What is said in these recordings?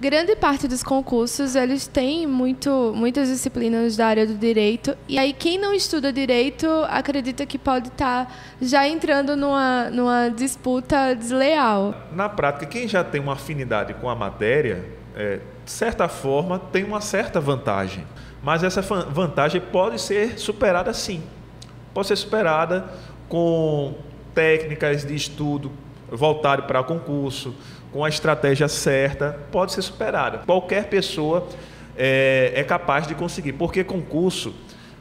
grande parte dos concursos eles têm muito, muitas disciplinas da área do direito e aí quem não estuda direito acredita que pode estar tá já entrando numa, numa disputa desleal. Na prática, quem já tem uma afinidade com a matéria, é, de certa forma, tem uma certa vantagem. Mas essa vantagem pode ser superada sim. Pode ser superada com técnicas de estudo voltado para concurso, com a estratégia certa, pode ser superada. Qualquer pessoa é, é capaz de conseguir, porque concurso,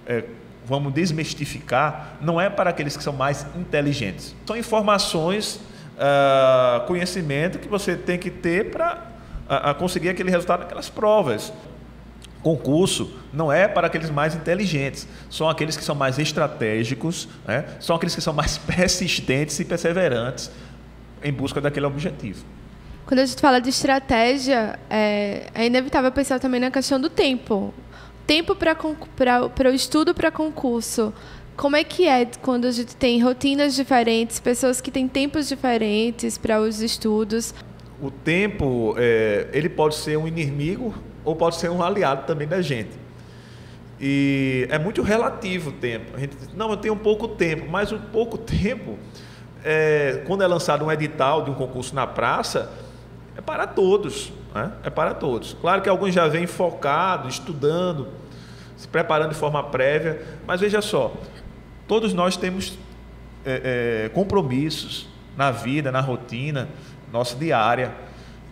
é, vamos desmistificar, não é para aqueles que são mais inteligentes. São informações, uh, conhecimento que você tem que ter para uh, conseguir aquele resultado naquelas provas. Concurso não é para aqueles mais inteligentes, são aqueles que são mais estratégicos, né? são aqueles que são mais persistentes e perseverantes em busca daquele objetivo. Quando a gente fala de estratégia, é, é inevitável pensar também na questão do tempo. Tempo para o estudo para concurso. Como é que é quando a gente tem rotinas diferentes, pessoas que têm tempos diferentes para os estudos? O tempo, é, ele pode ser um inimigo ou pode ser um aliado também da gente. E é muito relativo o tempo. A gente diz, não, eu tenho pouco tempo, mas o pouco tempo, é, quando é lançado um edital de um concurso na praça, é para todos. Né? É para todos. Claro que alguns já vêm focados, estudando, se preparando de forma prévia, mas veja só, todos nós temos é, é, compromissos na vida, na rotina, nossa diária,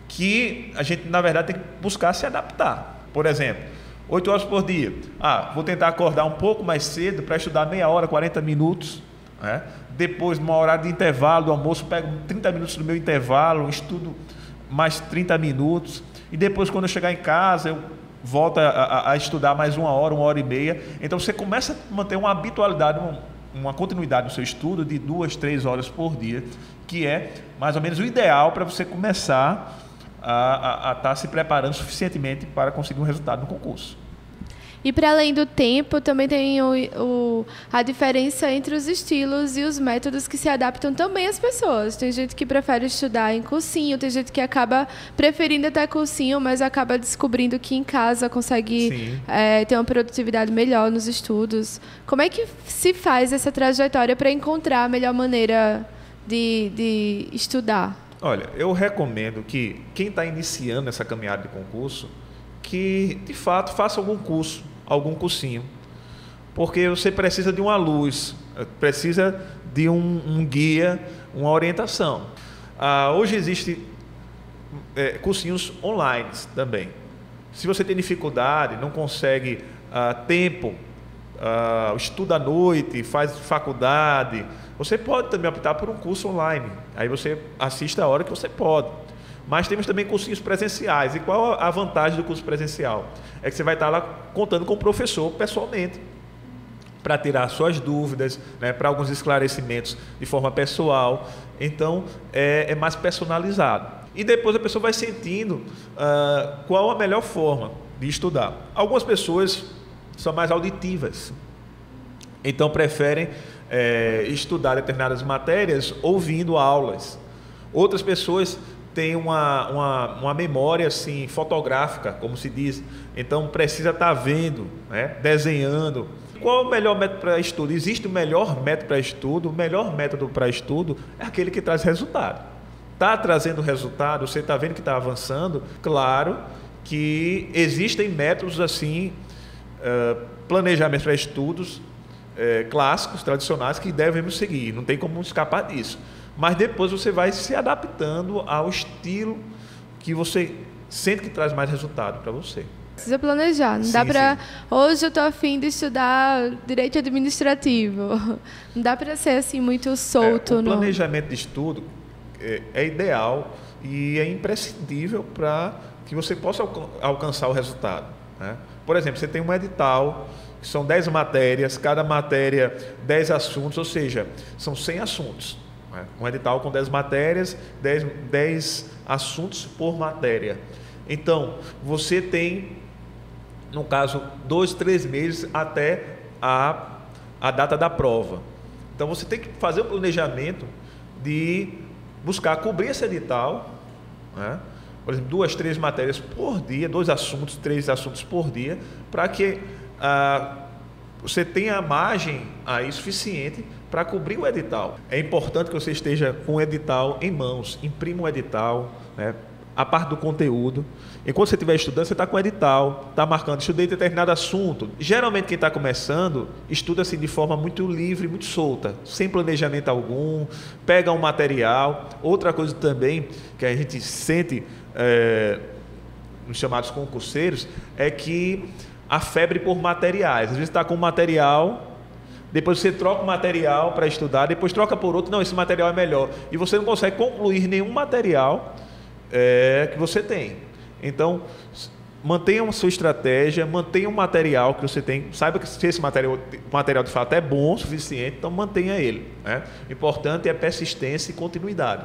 que a gente, na verdade, tem que buscar se adaptar. Por exemplo, 8 horas por dia. Ah, vou tentar acordar um pouco mais cedo para estudar meia hora, 40 minutos. Né? Depois, numa hora de intervalo do almoço, pego 30 minutos do meu intervalo, estudo mais 30 minutos. E depois, quando eu chegar em casa, eu volto a, a, a, estudar mais uma hora, uma hora e meia. Então, você começa a manter uma habitualidade, uma, uma continuidade no seu estudo de duas, três horas por dia, que é mais ou menos o ideal para você começar a estar tá se preparando suficientemente para conseguir um resultado no concurso. E para além do tempo, também tem o, o, a diferença entre os estilos e os métodos que se adaptam também às pessoas. Tem gente que prefere estudar em cursinho, tem gente que acaba preferindo até cursinho, mas acaba descobrindo que em casa consegue é, ter uma produtividade melhor nos estudos. Como é que se faz essa trajetória para encontrar a melhor maneira de, de estudar? Olha, eu recomendo que quem está iniciando essa caminhada de concurso, que de fato faça algum curso algum cursinho. Porque você precisa de uma luz, precisa de um, um guia, uma orientação. Ah, hoje existem é, cursinhos online também. Se você tem dificuldade, não consegue ah, tempo, ah, estuda à noite, faz faculdade, você pode também optar por um curso online. Aí você assiste a hora que você pode. Mas temos também cursinhos presenciais. E qual a vantagem do curso presencial? É que você vai estar lá contando com o professor pessoalmente para tirar suas dúvidas, né, para alguns esclarecimentos de forma pessoal. Então, é, é, mais personalizado. E depois a pessoa vai sentindo uh, qual a melhor forma de estudar. Algumas pessoas são mais auditivas, então preferem é, estudar determinadas matérias ouvindo aulas. Outras pessoas tem uma, uma, uma, memória assim fotográfica, como se diz. Então precisa estar tá vendo, né? desenhando. Qual o melhor método para estudo? Existe o melhor método para estudo. O melhor método para estudo é aquele que traz resultado. Está trazendo resultado, você está vendo que está avançando. Claro que existem métodos assim, uh, planejamento para estudos uh, clássicos, tradicionais, que devemos seguir. Não tem como escapar disso mas depois você vai se adaptando ao estilo que você sente que traz mais resultado para você. Precisa planejar. Não sim, dá para. Hoje eu estou afim de estudar direito administrativo. Não dá para ser assim muito solto. É, o planejamento de estudo é, é, ideal e é imprescindível para que você possa alcançar o resultado. Né? Por exemplo, você tem um edital, que são 10 matérias, cada matéria 10 assuntos, ou seja, são 100 assuntos. Né? Um edital com 10 matérias, 10, 10 assuntos por matéria. Então, você tem, no caso, dois, três meses até a, a data da prova. Então, você tem que fazer o planejamento de buscar cobrir esse edital, né? por exemplo, duas, três matérias por dia, dois assuntos, três assuntos por dia, para que ah, você tenha margem aí suficiente para cobrir o edital. É importante que você esteja com o edital em mãos, imprima o edital, né? a parte do conteúdo. Enquanto você estiver estudando, você está com o edital, está marcando, estudei determinado assunto. Geralmente, quem está começando, estuda assim de forma muito livre, muito solta, sem planejamento algum, pega um material. Outra coisa também que a gente sente é, nos chamados concurseiros é que a febre por materiais. Às vezes está com material depois você troca o material para estudar, depois troca por outro, não, esse material é melhor. E você não consegue concluir nenhum material é, que você tem. Então, mantenha a sua estratégia, mantenha o material que você tem, saiba que se esse material, material de fato é bom o suficiente, então mantenha ele. Né? O importante é persistência e continuidade.